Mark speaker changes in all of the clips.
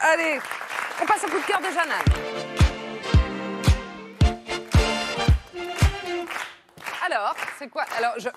Speaker 1: Allez, on passe au coup de cœur de Jeanne. Alors, c'est quoi Alors, je...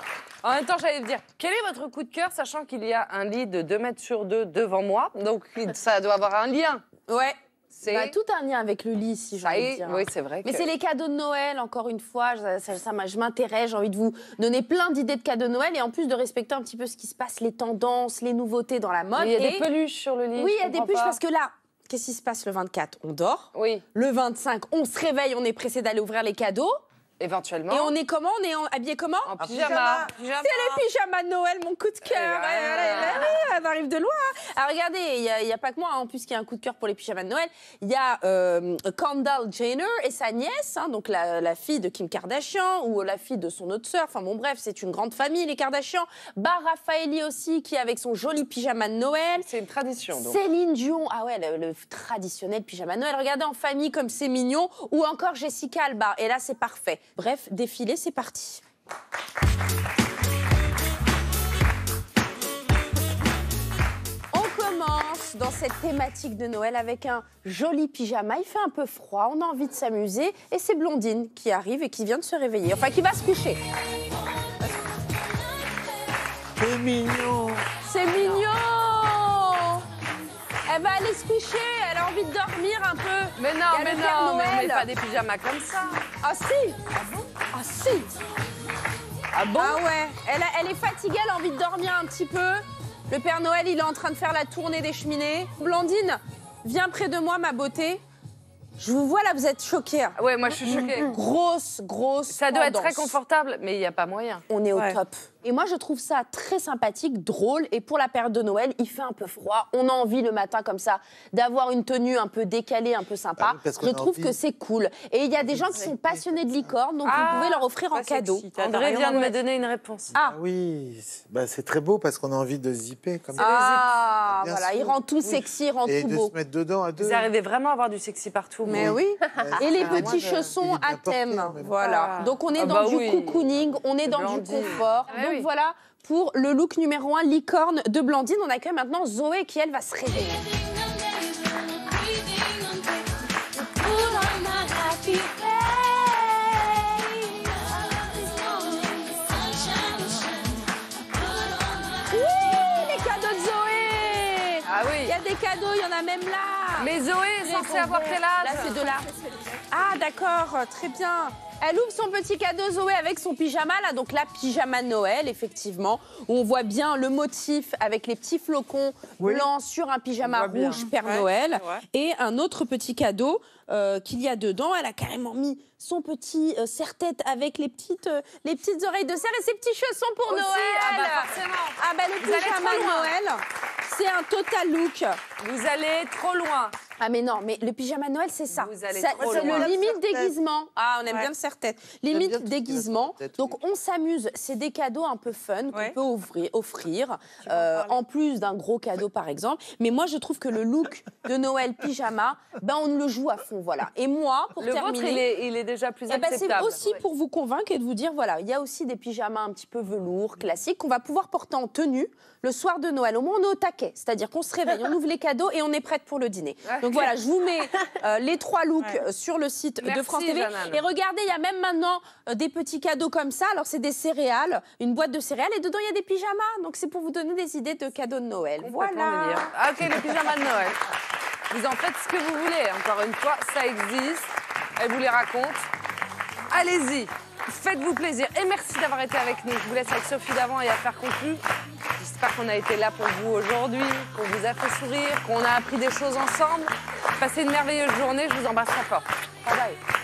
Speaker 1: en même temps, j'allais vous dire, quel est votre coup de cœur, sachant qu'il y a un lit de 2 mètres sur 2 devant moi, donc ça doit avoir un lien.
Speaker 2: Ouais.
Speaker 1: C'est
Speaker 2: Bah, tout un lien avec le lit, si j'ai envie de dire.
Speaker 1: oui, c'est vrai.
Speaker 2: Mais c'est les cadeaux de Noël, encore une fois. Ça, ça- je m'intéresse, j'ai envie de vous donner plein d'idées de cadeaux de Noël et en plus de respecter un petit peu ce qui se passe, les tendances, les nouveautés dans la mode.
Speaker 1: Il y a
Speaker 2: Et-
Speaker 1: des peluches sur le lit.
Speaker 2: Oui, il y a des peluches
Speaker 1: pas.
Speaker 2: parce que là, qu'est-ce qui se passe le 24 On dort.
Speaker 1: Oui,
Speaker 2: Le 25, on se réveille, on est pressé d'aller ouvrir les cadeaux.
Speaker 1: Éventuellement.
Speaker 2: Et on est comment? On est en- habillé comment?
Speaker 1: En pyjama. pyjama.
Speaker 2: C'est les pyjamas de Noël, mon coup de cœur.
Speaker 1: Eh ben,
Speaker 2: on arrive de loin. hein. Alors regardez, il n'y a, pas que moi, hein, en plus, qui a un coup de cœur pour les pyjamas de Noël. Il y a euh, Kendall Jenner et sa nièce, hein, donc la, la fille de Kim Kardashian ou la fille de son autre sœur. Enfin bon, bref, c'est une grande famille, les Kardashian. Bar Raffaelli aussi, qui est avec son joli pyjama de Noël.
Speaker 1: C'est une tradition, donc.
Speaker 2: Céline Dion, ah ouais, le, le traditionnel pyjama de Noël. Regardez en famille comme c'est mignon. Ou encore Jessica Alba. Et là, c'est parfait. Bref, défilé, c'est parti. On commence dans cette thématique de Noël avec un joli pyjama. Il fait un peu froid, on a envie de s'amuser. Et c'est Blondine qui arrive et qui vient de se réveiller. Enfin, qui va se coucher.
Speaker 3: C'est mignon.
Speaker 2: C'est mignon va aller se coucher, elle a envie de dormir un peu.
Speaker 1: Mais non, mais
Speaker 2: le Père
Speaker 1: non, mais on met
Speaker 2: Noël.
Speaker 1: pas des pyjamas comme ça.
Speaker 2: Ah si Ah si
Speaker 1: Ah bon?
Speaker 2: Ah ouais, elle, a- elle est fatiguée, elle a envie de dormir un petit peu. Le Père Noël, il est en train de faire la tournée des cheminées. Blandine, viens près de moi, ma beauté. Je vous vois là, vous êtes choquée.
Speaker 1: Ouais, moi je suis choquée.
Speaker 2: Grosse, grosse.
Speaker 1: Ça doit être très confortable, mais il n'y a pas moyen.
Speaker 2: On est au
Speaker 4: Ouais.
Speaker 2: top. Et moi, je trouve ça très sympathique, drôle. Et pour la période de Noël, il fait un peu froid. On a envie le matin, comme ça, d'avoir une tenue un peu décalée, un peu sympa.
Speaker 3: Ah oui,
Speaker 2: je trouve
Speaker 3: envie-
Speaker 2: que c'est cool. Et il y a des gens qui sont passionnés de licorne, donc
Speaker 1: Ah,
Speaker 2: vous pouvez leur offrir en cadeau.
Speaker 4: sexy.
Speaker 1: André vient de me donner une réponse.
Speaker 2: Ah,
Speaker 3: Ah oui, c'est bah, c'est très beau parce qu'on a envie de zipper comme ça.
Speaker 2: Ah, voilà,
Speaker 3: sûr.
Speaker 2: il rend tout
Speaker 3: Oui.
Speaker 2: sexy, il rend
Speaker 3: Et
Speaker 2: tout
Speaker 3: de
Speaker 2: beau.
Speaker 3: se mettre dedans à deux.
Speaker 1: Vous arrivez vraiment à avoir du sexy partout.
Speaker 2: Mais
Speaker 1: vous.
Speaker 2: oui. Et les
Speaker 1: Ah,
Speaker 2: petits chaussons à thème. Voilà.
Speaker 4: Ah.
Speaker 2: Donc on est
Speaker 1: Ah
Speaker 2: dans
Speaker 1: bah
Speaker 2: du
Speaker 1: oui.
Speaker 2: cocooning, on est dans du confort.
Speaker 1: Oui.
Speaker 2: voilà pour le look numéro 1 licorne de Blandine. On accueille maintenant Zoé qui elle va se réveiller. Oui, les cadeaux de Zoé.
Speaker 1: Ah
Speaker 2: Il y a des cadeaux, il y en a même là.
Speaker 1: Mais Zoé est censée avoir quel âge?
Speaker 2: Là, c'est de là. Ah, d'accord, très bien. Elle ouvre son petit cadeau Zoé avec son pyjama, là, donc la pyjama Noël, effectivement, où on voit bien le motif avec les petits flocons
Speaker 4: Oui.
Speaker 2: blancs sur un pyjama
Speaker 4: bien.
Speaker 2: rouge Père
Speaker 4: Ouais,
Speaker 2: Noël. Et un autre petit cadeau euh, qu'il y a dedans. Elle a carrément mis son petit euh, serre-tête avec les petites, euh, les petites oreilles de cerf et ses petits chaussons pour
Speaker 1: Aussi,
Speaker 2: Noël.
Speaker 1: ah bah forcément.
Speaker 2: Ah bah le pyjama. Noël, c'est un total look.
Speaker 1: Vous allez trop loin.
Speaker 2: Ah mais non, mais le pyjama de Noël, c'est ça.
Speaker 1: Vous allez
Speaker 2: Ça-
Speaker 1: trop
Speaker 2: c'est
Speaker 1: loin.
Speaker 2: le limite déguisement. Ah, on aime
Speaker 4: Ouais.
Speaker 2: bien le serre-tête. Limite déguisement. Donc on s'amuse. C'est des cadeaux un peu fun qu'on
Speaker 4: Ouais.
Speaker 2: peut offrir, euh, en plus d'un gros cadeau par exemple. Mais moi, je trouve que le look de Noël pyjama, ben on le joue à fond, voilà. Et moi, pour
Speaker 1: Le
Speaker 2: terminer.
Speaker 1: vôtre, il est, il est déjà plus
Speaker 2: Eh ben, c'est
Speaker 1: acceptable.
Speaker 2: aussi pour vous convaincre et de vous dire, voilà, il y a aussi des pyjamas un petit peu velours, classiques, qu'on va pouvoir porter en tenue le soir de Noël. Au moins, on est au taquet. C'est-à-dire qu'on se réveille, on ouvre les cadeaux et on est prête pour le dîner. Donc voilà, je vous mets euh, les trois looks
Speaker 4: Ouais.
Speaker 2: euh, sur le site de France TV. Et regardez, il y a même maintenant euh, des petits cadeaux comme ça. Alors, c'est des céréales, une boîte de céréales et dedans, il y a des pyjamas. Donc, c'est pour vous donner des idées de cadeaux de Noël. Voilà.
Speaker 1: ok, le pyjama de Noël. Vous en faites ce que vous voulez. Encore une fois, ça existe. Elle vous les raconte. Allez-y. Faites-vous plaisir. Et merci d'avoir été avec nous. Je vous laisse avec Sophie d'avant et Affaires conclues. J'espère qu'on a été là pour vous aujourd'hui, qu'on vous a fait sourire, qu'on a appris des choses ensemble. Passez une merveilleuse journée. Je vous embrasse très fort. Bye bye.